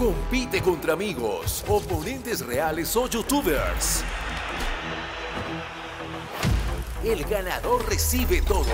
Compite contra amigos, oponentes reales o youtubers. El ganador recibe todo.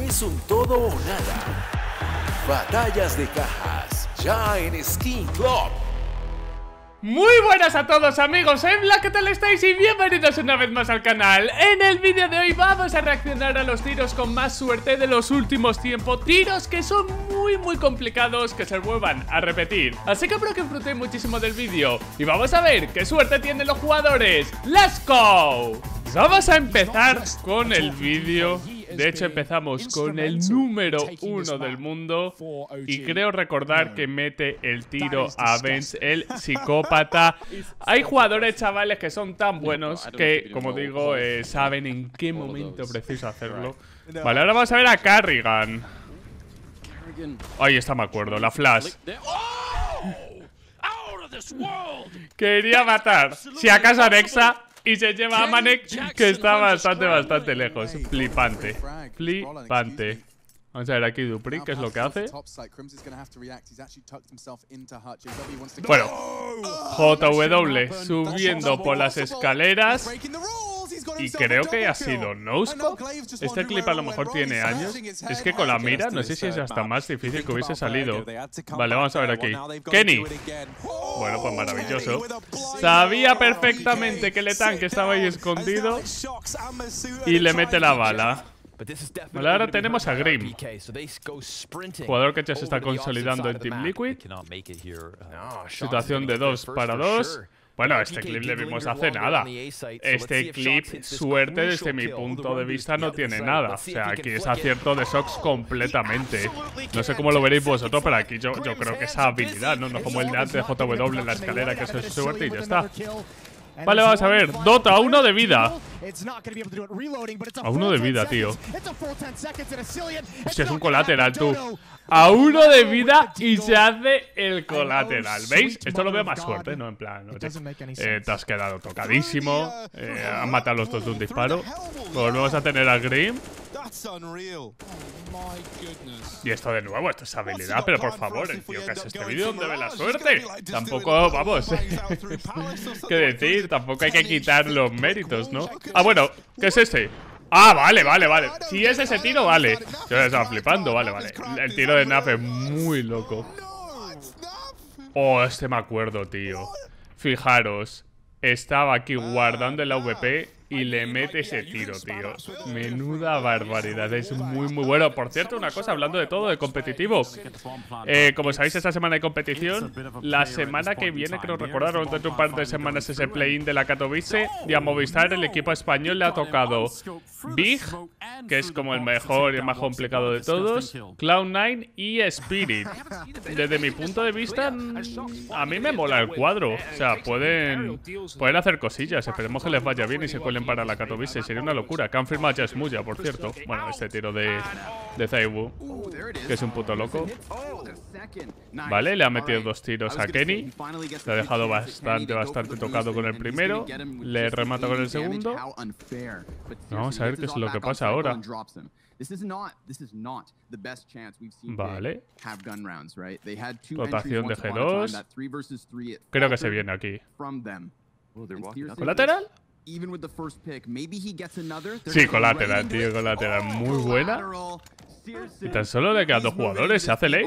Es un todo o nada. Batallas de cajas, ya en Skin Club. Muy buenas a todos amigos, en la que tal estáis y bienvenidos una vez más al canal. En el vídeo de hoy vamos a reaccionar a los tiros con más suerte de los últimos tiempos. Tiros que son muy muy complicados que se vuelvan a repetir. Así que espero que disfrutéis muchísimo del vídeo. Y vamos a ver qué suerte tienen los jugadores. ¡Let's go! Vamos a empezar con el vídeo de hecho, empezamos con el número uno del mundo y creo recordar que mete el tiro a Benz, el psicópata. Hay jugadores, chavales, que son tan buenos que, como digo, eh, saben en qué momento preciso hacerlo. Vale, ahora vamos a ver a Carrigan. Ahí está, me acuerdo, la flash. Quería matar. Si acaso anexa, y se lleva a Manek, que está bastante, bastante lejos. Flipante. Flipante. Vamos a ver aquí Dupri, qué es lo que hace. Bueno, JW subiendo por las escaleras. Y creo que ha sido Nosco. Este clip a lo mejor tiene años. Es que con la mira no sé si es hasta más difícil que hubiese salido. Vale, vamos a ver aquí. Kenny. Bueno, pues maravilloso. Sabía perfectamente que el tanque estaba ahí escondido. Y le mete la bala. Vale, ahora tenemos a Grim, jugador que ya se está consolidando en Team Liquid. Situación de 2 para 2. Bueno, este clip le vimos hace nada. Este clip, suerte desde mi punto de vista, no tiene nada. O sea, aquí es acierto de Sox completamente. No sé cómo lo veréis vosotros, pero aquí yo, yo creo que esa habilidad, ¿no? No como el de antes de JW en la escalera, que eso es suerte y ya está. Vale, vamos a ver. Dota, a uno de vida. A uno de vida, tío. Hostia, es un colateral, tú. A uno de vida y se hace el colateral. ¿Veis? Esto lo veo más suerte, ¿no? En plan, eh, te has quedado tocadísimo. Eh, han matado los dos de un disparo. Volvemos a tener a Grim. Y esto de nuevo, esto es habilidad, pero por favor, el tío que hace este vídeo, ¿dónde ve la suerte? Tampoco, vamos, ¿qué decir? Tampoco hay que quitar los méritos, ¿no? Ah, bueno, ¿qué es este? Ah, vale, vale, vale. Si es ese tiro, vale. Yo estaba flipando, vale, vale. El tiro de Naf es muy loco. Oh, este me acuerdo, tío. Fijaros. Estaba aquí guardando el AVP y le mete ese tiro, tío. Menuda barbaridad, es muy, muy bueno. Por cierto, una cosa, hablando de todo, de competitivo. Eh, como sabéis, esta semana hay competición. La semana que viene, creo recordar, dentro de un par de semanas, ese play-in de la Katowice. Y a Movistar, el equipo español le ha tocado Big, que es como el mejor y el más complicado de todos, Cloud9 y Spirit. Desde mi punto de vista, a mí me mola el cuadro. O sea, pueden, pueden hacer cosillas. Esperemos que les vaya bien y se cuelen para la Katowice. Sería una locura. Que han firmado ya por cierto. Bueno, este tiro de, de Zaibu, que es un puto loco. Vale, le ha metido dos tiros a Kenny. Le ha dejado bastante, bastante tocado con el primero. Le remata con el segundo. Vamos a ver qué es lo que pasa ahora. Vale. Rotación de G2. Creo que se viene aquí. ¿Colateral? Sí, colateral, tío, colateral. Muy buena. Y tan solo le quedan dos jugadores, ¿se hace Lace?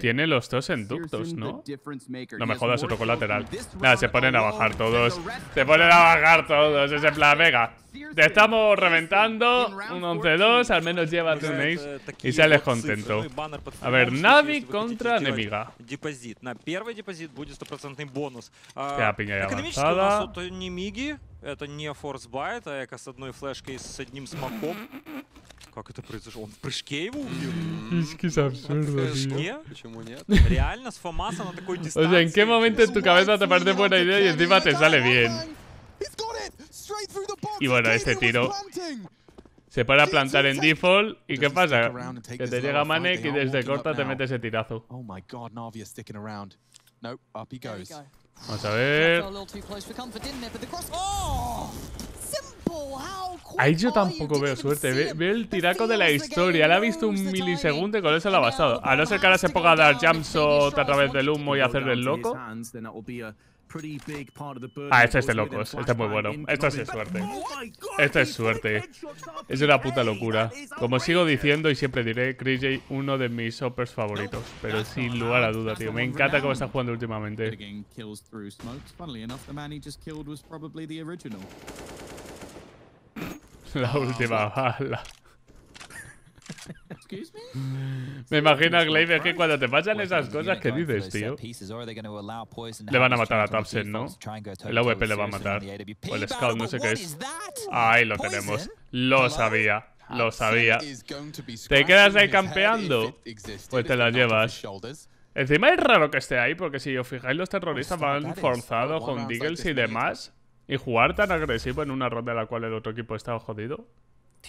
Tiene los dos en ductos, ¿no? No me jodas otro colateral. Nada, se ponen a bajar todos. Se ponen a bajar todos. Es en plan, venga. Te estamos reventando. Un 11-2, al menos lleva un ace. Y sales contento. A ver, Navi contra Nemiga. Queda piña ya avanzada. Это не форсбайт, а яка с одной флешкой с одним смоком. Как это произошло? Он в прыжке его убил? Es que es absurdo, В прыжке? Почему нет? Реально, с Фомаса на такой дистанции. O sea, ¿en qué momento en tu cabeza te parece buena idea y encima te sale bien? Y bueno, este tiro se para a plantar en default. ¿Y qué pasa? Que te llega Manek y desde corta te mete ese tirazo. Oh my god, Navia sticking around. No, up he goes. Vamos a ver. Ahí yo tampoco veo suerte. Ve- veo el tiraco de la historia. Le ha visto un milisegundo y con eso le ha bastado. A no ser que ahora se ponga a dar jumpshot a través del humo y hacer el loco. Ah, este es de locos. Este es muy bueno. Esto sí es suerte. Esto es suerte. Es una puta locura. Como sigo diciendo y siempre diré, Chris J, uno de mis hoppers favoritos. Pero sin lugar a duda, tío. Me encanta cómo está jugando últimamente. La última bala. Excuse me? Me imagino a Glaive, que cuando te pasan esas cosas, ¿qué dices, tío? Le van a matar a Thompson, ¿no? El AWP le va a matar. O el Scout, no sé qué es. Ahí lo tenemos. Lo sabía. Lo sabía. ¿Te quedas ahí campeando? Pues te la llevas. Encima es raro que esté ahí, porque si os fijáis, los terroristas van forzados con Deagles y demás. Y jugar tan agresivo en una ronda en la cual el otro equipo estaba jodido.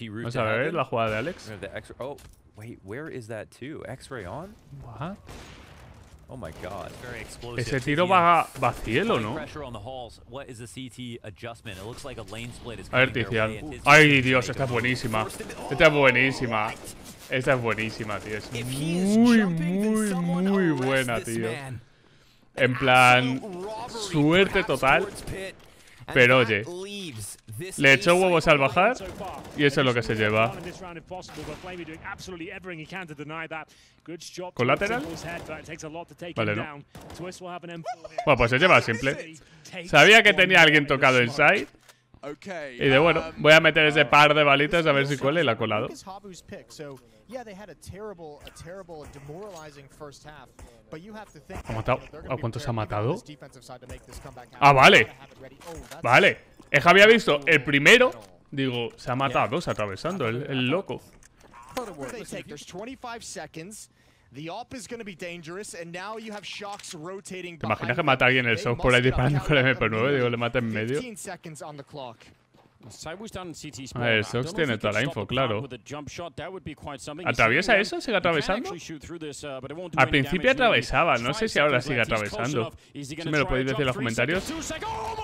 Vamos a ver la jugada de Alex. Oh, wait, where is that too? X-ray on? What? Oh my god. Ese tiro va, va a cielo, ¿no? A ver, this Ay, Dios, esta es buenísima. Esta es buenísima. Esta es buenísima, tío. Es muy, muy, muy buena, tío. En plan, suerte total. Pero oye, le echó huevos al bajar y eso es lo que se lleva. ¿Colateral? Vale, no. Bueno, pues se lleva simple. Sabía que tenía alguien tocado en side. Y de bueno, voy a meter ese par de balitas a ver si cuela y la ha colado. ¿Ha matado? ¿A cuántos ha matado? Ah, vale. Vale. Es que había visto el primero. Digo, se ha matado a dos atravesando, el, el loco. ¿Te imaginas que mata a alguien el Sox por ahí disparando con el MP9? Digo, le mata en medio. A ver, Sox tiene toda la info, claro. ¿Atraviesa eso? ¿Sigue atravesando? Al principio atravesaba, no sé si ahora sigue atravesando. Si me lo podéis decir en los comentarios.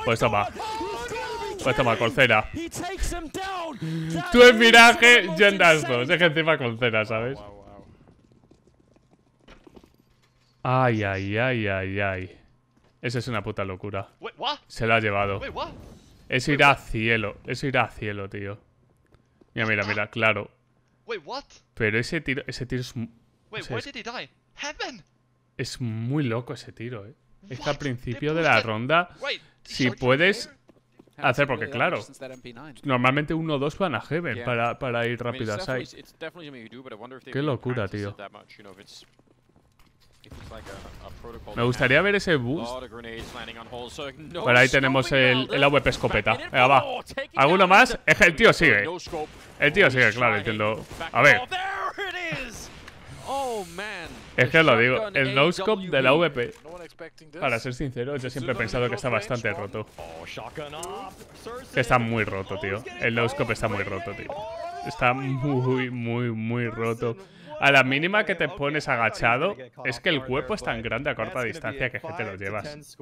Pues toma. Pues toma, Colcera. Tú en miraje, yo en das dos. Es que encima Colcera, ¿sabes? Ay, ay, ay, ay, ay. Eso es una puta locura. Se lo ha llevado. Eso irá a cielo. Eso irá a cielo, tío. Mira, mira, mira, claro. Wait, what? Pero ese tiro, ese tiro es, mu- Wait, o sea, where es, did he die? Heaven! es muy loco ese tiro, eh. Es que al principio de la ronda, si puedes hacer, porque claro, normalmente uno o dos van a Heaven para, para ir rápido a side. Qué locura, tío. Me gustaría ver ese no Por ahí tenemos el, el. AWP escopeta. Venga, va. Oh, ¿Alguno más? Es que el tío sigue. El tío sigue, claro, entiendo. A ver. Oh, there it is. Oh. Es que lo digo, el no-scope de la. VP, para ser sincero, yo siempre he pensado que está bastante roto. Está muy roto, tío. El no-scope está muy roto, tío. Está muy, muy, muy roto. A la mínima que te pones agachado, es que el cuerpo es tan grande a corta distancia que es que te lo llevas.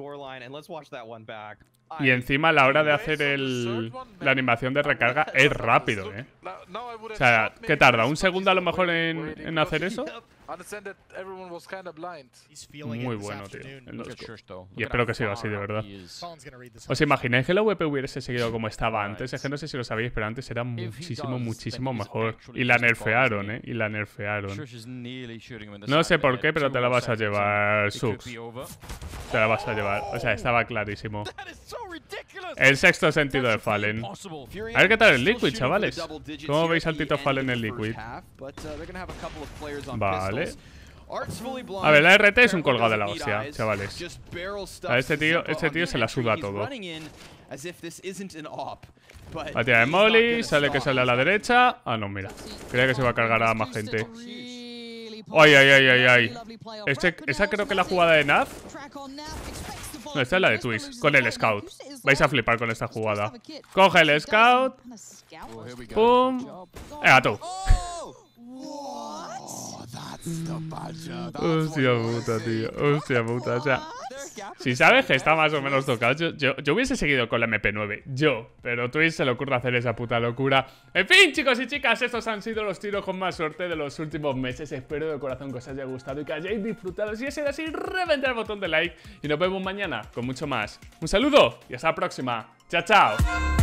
Y encima a la hora de hacer el, la animación de recarga es rápido, ¿eh? O sea, ¿qué tarda? ¿Un segundo a lo mejor en, en hacer eso? Muy bueno, tío. Y espero que siga así, de verdad. ¿Os imagináis que la VP hubiese seguido como estaba antes? Es que no sé si lo sabéis, pero antes era muchísimo, muchísimo mejor. Y la nerfearon, ¿eh? Y la nerfearon. No sé por qué, pero te la vas a llevar, over. Te la vas a llevar. O sea, estaba clarísimo. El sexto sentido de Fallen. A ver qué tal el Liquid, chavales. ¿Cómo veis al Tito Fallen en el Liquid? Vale. A ver, la RT es un colgado de la hostia, chavales. A este tío, este tío se la suda todo. Batida de Molly, sale que sale a la derecha. Ah, no, mira. Creía que se iba a cargar a más gente. Ay, ay, ay, ay, ay. Este, esa creo que es la jugada de Nav. No, esta es la de Twist, con el Scout. Vais a flipar con esta jugada. Coge el Scout. Pum. Venga, tú. Hostia puta, tío. Hostia puta. O sea, Si sabes que está más o menos tocado, yo, yo, yo hubiese seguido con la MP9. Yo. Pero Twitch se le ocurre hacer esa puta locura. En fin, chicos y chicas, estos han sido los tiros con más suerte de los últimos meses. Espero de corazón que os haya gustado y que hayáis disfrutado. Si es así, reventar el botón de like. Y nos vemos mañana con mucho más. Un saludo y hasta la próxima. Chao, chao.